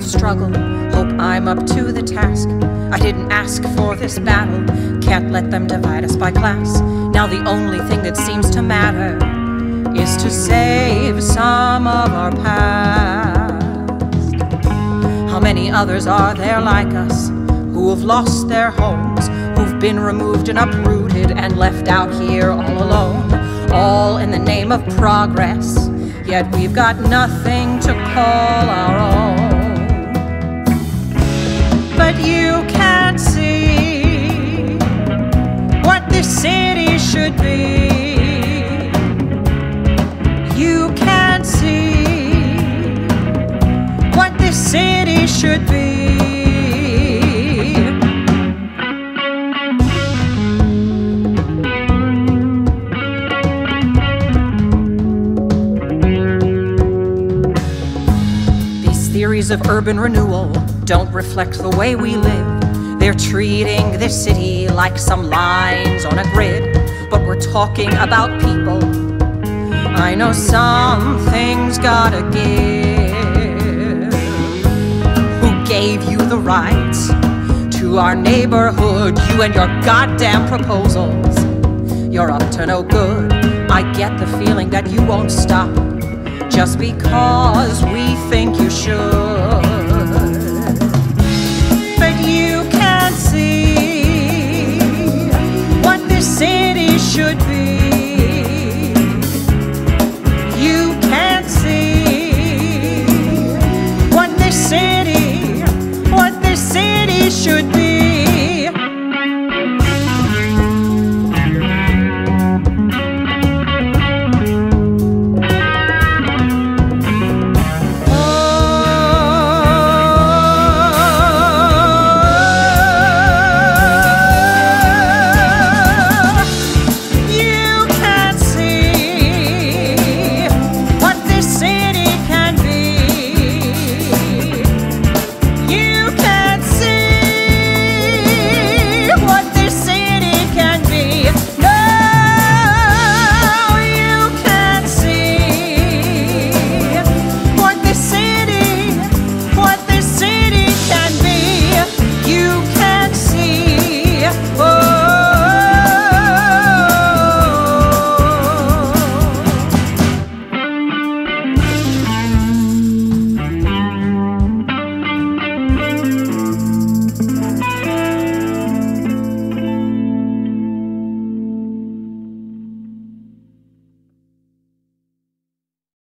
still struggle. Hope I'm up to the task. I didn't ask for this battle. Can't let them divide us by class. Now the only thing that seems to matter is to save some of our past. How many others are there like us who have lost their homes, who've been removed and uprooted and left out here all alone, all in the name of progress? Yet we've got nothing to call our own. But you can't see what this city should be. You can't see what this city should be. Theories of urban renewal don't reflect the way we live. They're treating this city like some lines on a grid, but we're talking about people. I know something's gotta give. Who gave you the rights to our neighborhood? You and your goddamn proposals. You're up to no good. I get the feeling that you won't stop just because we think.